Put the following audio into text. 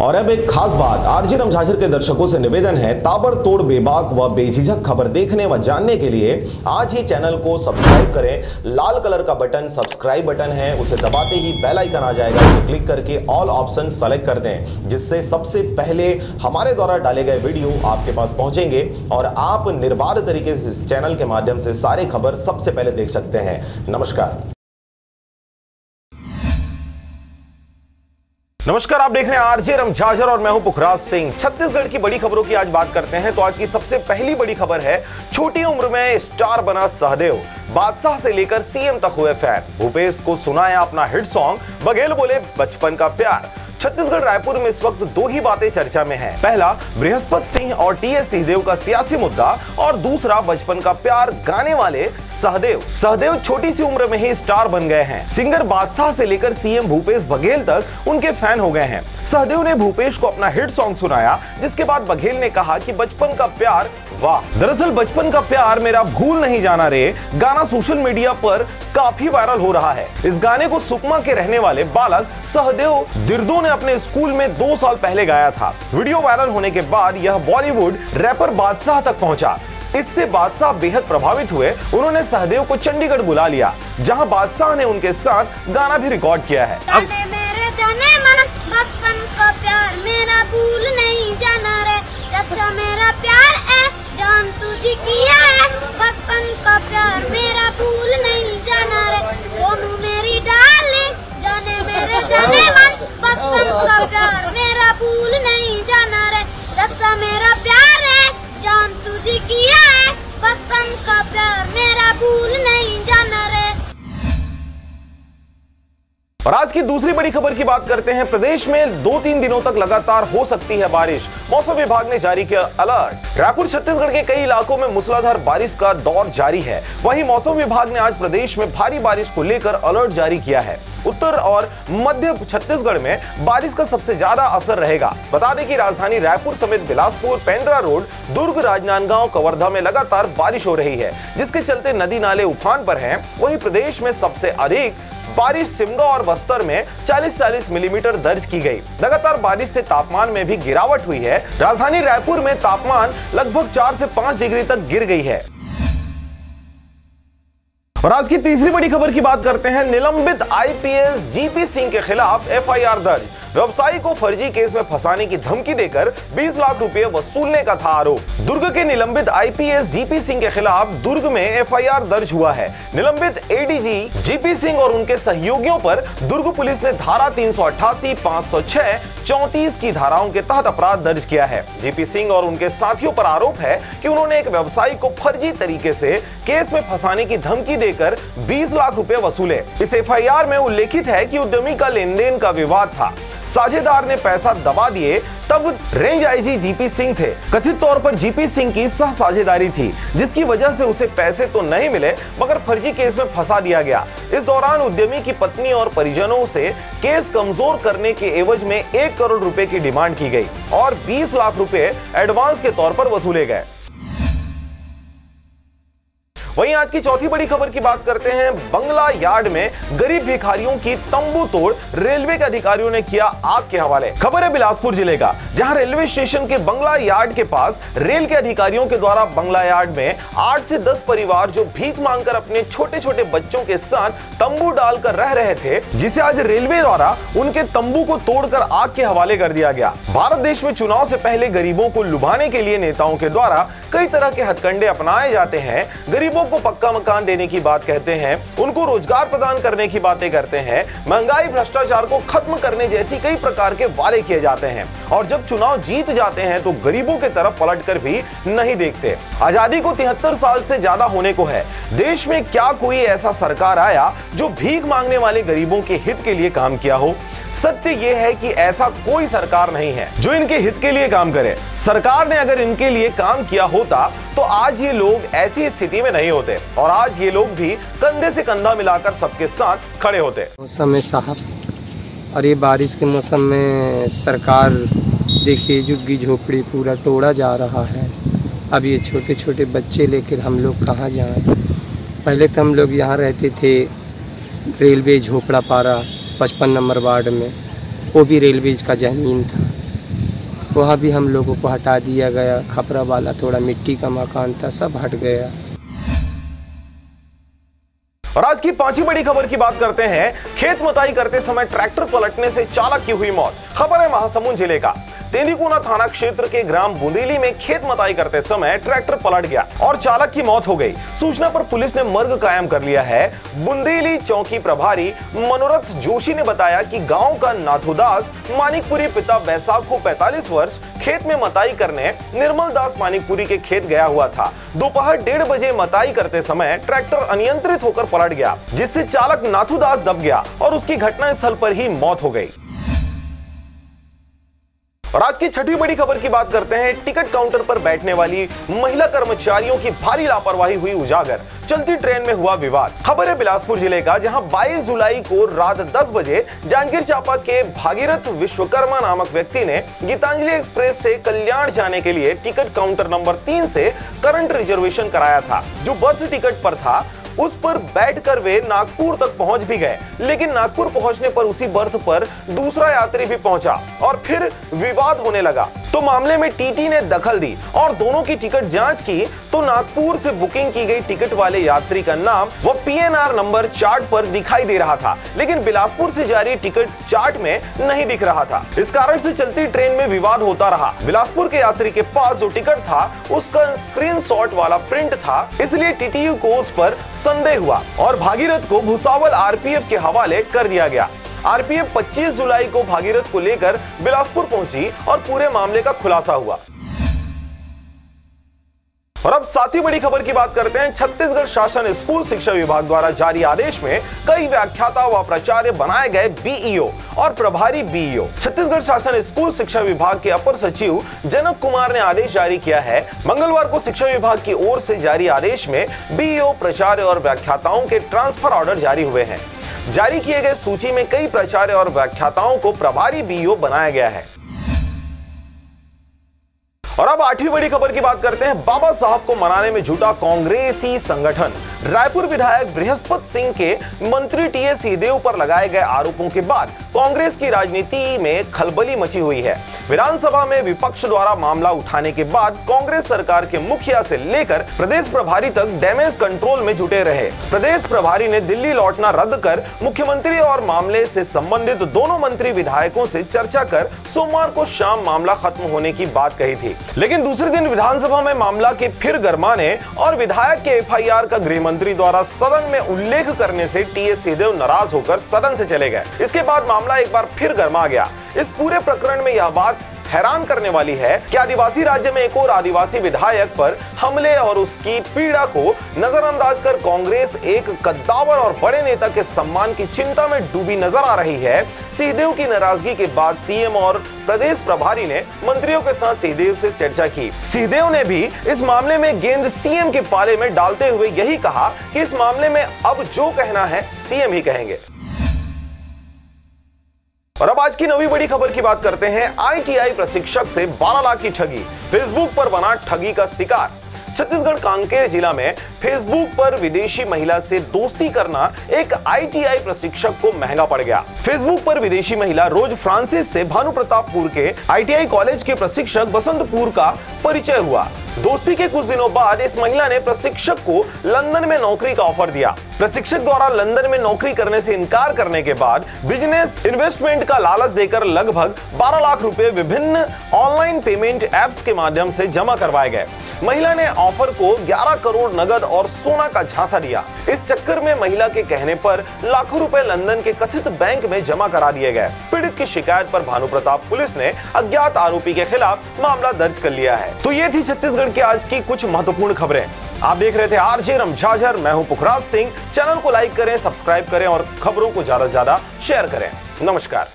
और अब एक खास बात, आरजे रमझाझर के दर्शकों से निवेदन है, ताबड़तोड़ बेबाक व बेझिझक खबर देखने व जानने के लिए आज ही चैनल को सब्सक्राइब करें। लाल कलर का बटन, सब्सक्राइब बटन है, उसे दबाते ही बेल आइकन आ जाएगा उसे क्लिक करके ऑल ऑप्शन सेलेक्ट कर दें, जिससे सबसे पहले हमारे द्वारा डाले गए वीडियो आपके पास पहुँचेंगे और आप निर्बाध तरीके से इस चैनल के माध्यम से सारे खबर सबसे पहले देख सकते हैं। नमस्कार। नमस्कार, आप देख रहे हैं आरजे रमझाझर और मैं हूँ पुखराज सिंह। छत्तीसगढ़ की बड़ी खबरों की आज बात करते हैं तो आज की सबसे पहली बड़ी खबर है, छोटी उम्र में स्टार बना सहदेव। बादशाह से लेकर सीएम तक हुए फ़ैन भूपेश को सुनाया अपना हिट सॉन्ग, बघेल बोले बचपन का प्यार। छत्तीसगढ़ रायपुर में इस वक्त दो ही बातें चर्चा में हैं। पहला, बृहस्पति सिंह और टी एस सिंहदेव का सियासी मुद्दा, और दूसरा, बचपन का प्यार, गाने वाले सहदेव। सहदेव छोटी सी उम्र में ही स्टार बन गए हैं। सिंगर बादशाह से लेकर सीएम भूपेश बघेल तक उनके फ़ैन हो गए हैं। सहदेव ने भूपेश को अपना हिट सॉन्ग सुनाया, जिसके बाद बघेल ने कहा कि बचपन का प्यार, वाह। दरअसल बचपन का प्यार मेरा भूल नहीं जाना रे। गाना सोशल मीडिया पर काफ़ी वायरल हो रहा है। इस गाने को सुकमा के रहने वाले बालक सहदेव दिर्दो ने अपने स्कूल में दो साल पहले गाया था। वीडियो वायरल होने के बाद यह बॉलीवुड रैपर बादशाह तक पहुँचा। इससे बादशाह बेहद प्रभावित हुए। उन्होंने सहदेव को चंडीगढ़ बुला लिया, जहाँ बादशाह ने उनके साथ गाना भी रिकॉर्ड किया है। अब और आज की दूसरी बड़ी खबर की बात करते हैं। प्रदेश में दो तीन दिनों तक लगातार हो सकती है बारिश। मौसम विभाग ने जारी किया अलर्ट। रायपुर, छत्तीसगढ़ के कई इलाकों में मूसलाधार बारिश का दौर जारी है। वहीं मौसम विभाग ने आज प्रदेश में भारी बारिश को लेकर अलर्ट जारी किया है। उत्तर और मध्य छत्तीसगढ़ में बारिश का सबसे ज़्यादा असर रहेगा। बता दें कि राजधानी रायपुर समेत बिलासपुर, पेंड्रा रोड, दुर्ग, राजनांदगांव, कवर्धा में लगातार बारिश हो रही है, जिसके चलते नदी नाले उफान पर है। वही प्रदेश में सबसे अधिक बारिश सिमगा और बस्तर में 40-40 मिलीमीटर दर्ज की गई। लगातार बारिश से तापमान में भी गिरावट हुई है। राजधानी रायपुर में तापमान लगभग चार से 5 डिग्री तक गिर गई है। और आज की तीसरी बड़ी खबर की बात करते हैं। निलंबित आईपीएस जीपी सिंह के खिलाफ एफआईआर दर्ज। व्यवसायी को फर्जी केस में फंसाने की धमकी देकर 20 लाख रुपए वसूलने का था आरोप। दुर्ग के निलंबित आईपीएस जीपी सिंह के खिलाफ दुर्ग में एफआईआर दर्ज हुआ है। निलंबित एडीजी जीपी सिंह और उनके सहयोगियों पर दुर्ग पुलिस ने धारा तीन सौ अट्ठासी चौतीस की धाराओं के तहत अपराध दर्ज किया है। जीपी सिंह और उनके साथियों पर आरोप है कि उन्होंने एक व्यवसायी को फर्जी तरीके से केस में फंसाने की धमकी देकर 20 लाख रुपए वसूले। इस एफआईआर में उल्लेखित है कि उद्यमी का लेन देन का विवाद था। साझेदार ने पैसा दबा दिए, तब रेंज आईजी जीपी सिंह थे। कथित तौर पर जीपी सिंह की सह साझेदारी थी, जिसकी वजह से उसे पैसे तो नहीं मिले, मगर फर्जी केस में फंसा दिया गया। इस दौरान उद्यमी की पत्नी और परिजनों से केस कमज़ोर करने के एवज में एक करोड़ रुपए की डिमांड की गई और 20 लाख रुपए एडवांस के तौर पर वसूले गए। वहीं आज की चौथी बड़ी खबर की बात करते हैं। बंगला यार्ड में गरीब भिखारियों की तंबू तोड़ रेलवे के अधिकारियों ने किया आग के हवाले। खबर है बिलासपुर ज़िले का, जहाँ रेलवे स्टेशन के बंगला यार्ड के पास रेल के अधिकारियों के द्वारा बंगला यार्ड में आठ से दस परिवार जो भीख मांगकर अपने छोटे छोटे बच्चों के साथ तंबू डालकर रह रहे थे, जिसे आज रेलवे द्वारा उनके तंबू को तोड़कर आग के हवाले कर दिया गया। भारत देश में चुनाव से पहले गरीबों को लुभाने के लिए नेताओं के द्वारा कई तरह के हथकंडे अपनाए जाते हैं। गरीबों को पक्का मकान देने की बात कहते हैं, उनको रोज़गार प्रदान करने की बातें करते हैं, महँगाई, भ्रष्टाचार को खत्म करने जैसी कई प्रकार के वादे किए जाते हैं। और जब चुनाव जीत जाते हैं तो गरीबों की तरफ़ पलटकर भी नहीं देखते। आज़ादी को तिहत्तर साल से ज़्यादा होने को है। देश में क्या कोई ऐसा सरकार आया, जो भीख मांगने वाले गरीबों के हित के लिए काम किया हो? सत्य यह है कि ऐसा कोई सरकार नहीं है, जो इनके हित के लिए काम करे। सरकार ने अगर इनके लिए काम किया होता तो आज ये लोग ऐसी स्थिति में नहीं होते और आज ये लोग भी कंधे से कंधा मिलाकर सबके साथ खड़े होते। मौसम में साहब, और ये बारिश के मौसम में सरकार देखिए झुग्गी झोपड़ी पूरा तोड़ा जा रहा है। अब ये छोटे छोटे बच्चे लेकर हम लोग कहाँ जाएँ? पहले तो हम लोग यहाँ रहते थे रेलवे झोपड़ा पारा पचपन नंबर वार्ड में। वो भी रेलवेज का ज़मीन था। वहाँ भी हम लोगों को हटा दिया गया। खपरा वाला थोड़ा मिट्टी का मकान था, सब हट गया। और आज की पांचवी बड़ी खबर की बात करते हैं। खेत मताई करते समय ट्रैक्टर पलटने से चालक की हुई मौत। खबर है महासमुंद ज़िले का। तेंदीकोना थाना क्षेत्र के ग्राम बुंदेली में खेत मताई करते समय ट्रैक्टर पलट गया और चालक की मौत हो गई। सूचना पर पुलिस ने मर्ग कायम कर लिया है। बुंदेली चौकी प्रभारी मनोरथ जोशी ने बताया कि गाँव का नाथुदास मानिकपुरी पिता बैसाख को 45 वर्ष, खेत में मताई करने निर्मल दास मानिकपुरी के खेत गया हुआ था। दोपहर डेढ़ बजे मताई करते समय ट्रैक्टर अनियंत्रित होकर पलट गया, जिससे चालक नाथुदास दब गया और उसकी घटना स्थल पर ही मौत हो गई। और आज की छठी बड़ी खबर की बात करते हैं। टिकट काउंटर पर बैठने वाली महिला कर्मचारियों की भारी लापरवाही हुई उजागर। चलती ट्रेन में हुआ विवाद। खबर है बिलासपुर ज़िले का, जहाँ 22 जुलाई को रात 10 बजे जांजगीर चांपा के भागीरथ विश्वकर्मा नामक व्यक्ति ने गीतांजलि एक्सप्रेस से कल्याण जाने के लिए टिकट काउंटर नंबर तीन से करंट रिजर्वेशन कराया था, जो बर्थ टिकट पर था। उस पर बैठकर वे नागपुर तक पहुँच भी गए। लेकिन नागपुर पहुँचने पर उसी बर्थ पर दूसरा यात्री भी पहुँचा और फिर विवाद होने लगा। तो मामले में टीटी ने दखल दी और दोनों की टिकट जाँच की तो नागपुर से बुकिंग की गई टिकट वाले यात्री का नाम वो पीएनआर नंबर चार्ट पर दिखाई दे रहा था, लेकिन बिलासपुर से जारी टिकट चार्ट में नहीं दिख रहा था। इस कारण से चलती ट्रेन में विवाद होता रहा। बिलासपुर के यात्री के पास जो टिकट था, उसका स्क्रीन वाला प्रिंट था, इसलिए टीटीयू को उस पर संदेह हुआ और भागीरथ को भूसावल आरपीएफ के हवाले कर दिया गया। आरपीएफ 25 जुलाई को भागीरथ को लेकर बिलासपुर पहुँची और पूरे मामले का खुलासा हुआ। और अब सातवीं बड़ी खबर की बात करते हैं। छत्तीसगढ़ शासन स्कूल शिक्षा विभाग द्वारा जारी आदेश में कई व्याख्याता व प्राचार्य बनाए गए बीईओ और प्रभारी बीईओ। छत्तीसगढ़ शासन स्कूल शिक्षा विभाग के अपर सचिव जनक कुमार ने आदेश जारी किया है। मंगलवार को शिक्षा विभाग की ओर से जारी आदेश में बीईओ, प्राचार्य और व्याख्याताओं के ट्रांसफ़र ऑर्डर जारी हुए हैं। जारी किए गए सूची में कई प्राचार्य और व्याख्याताओं को प्रभारी बीओ बनाया गया है। और अब आठवीं बड़ी खबर की बात करते हैं। बाबा साहब को मनाने में जुटा कांग्रेसी संगठन। रायपुर विधायक बृहस्पत सिंह के मंत्री टीएस सिंहदेव पर लगाए गए आरोपों के बाद कांग्रेस की राजनीति में खलबली मची हुई है। विधानसभा में विपक्ष द्वारा मामला उठाने के बाद कांग्रेस सरकार के मुखिया से लेकर प्रदेश प्रभारी तक डैमेज कंट्रोल में जुटे रहे। प्रदेश प्रभारी ने दिल्ली लौटना रद्द कर मुख्यमंत्री और मामले से संबंधित दोनों मंत्री विधायकों से चर्चा कर सोमवार को शाम मामला खत्म होने की बात कही थी। लेकिन दूसरे दिन विधानसभा में मामला के फिर गर्माने और विधायक के एफआईआर का गृह मंत्री द्वारा सदन में उल्लेख करने से टीएस सिंहदेव नाराज़ होकर सदन से चले गए। इसके बाद मामला एक बार फिर गर्मा गया। इस पूरे प्रकरण में यह बात हैरान करने वाली है कि आदिवासी राज्य में एक और आदिवासी विधायक पर हमले और उसकी पीड़ा को नजरअंदाज कर कांग्रेस एक कद्दावर और बड़े नेता के सम्मान की चिंता में डूबी नज़र आ रही है। सिंहदेव की नाराज़गी के बाद सीएम और प्रदेश प्रभारी ने मंत्रियों के साथ सिंहदेव से चर्चा की। सिंहदेव ने भी इस मामले में गेंद सीएम के पाले में डालते हुए यही कहा कि इस मामले में अब जो कहना है, सीएम ही कहेंगे। और अब आज की नवी बड़ी खबर की बात करते हैं। आईटीआई प्रशिक्षक से 12 लाख की ठगी। फेसबुक पर बना ठगी का शिकार। छत्तीसगढ़ कांकेर जिला में फेसबुक पर विदेशी महिला से दोस्ती करना एक आईटीआई प्रशिक्षक को महँगा पड़ गया। फेसबुक पर विदेशी महिला रोज फ्रांसिस से भानु प्रतापपुर के आईटीआई कॉलेज के प्रशिक्षक बसंतपुर का परिचय हुआ। दोस्ती के कुछ दिनों बाद इस महिला ने प्रशिक्षक को लंदन में नौकरी का ऑफ़र दिया। प्रशिक्षक द्वारा लंदन में नौकरी करने से इनकार करने के बाद बिज़नेस इन्वेस्टमेंट का लालच देकर लगभग 12 लाख रुपए विभिन्न ऑनलाइन पेमेंट एप्स के माध्यम से जमा करवाए गए। महिला ने ऑफ़र को 11 करोड़ नगद और सोना का झांसा दिया। इस चक्कर में महिला के कहने पर लाखों रुपए लंदन के कथित बैंक में जमा करा दिए गए। पीड़ित की शिकायत पर भानु प्रताप पुलिस ने अज्ञात आरोपी के खिलाफ मामला दर्ज कर लिया है। तो ये थी छत्तीसगढ़ की आज की कुछ महत्वपूर्ण खबरें। आप देख रहे थे आरजे रमझाझर। मैं हूँ पुखराज सिंह। चैनल को लाइक करें, सब्सक्राइब करें और खबरों को ज़्यादा से ज़्यादा शेयर करें। नमस्कार।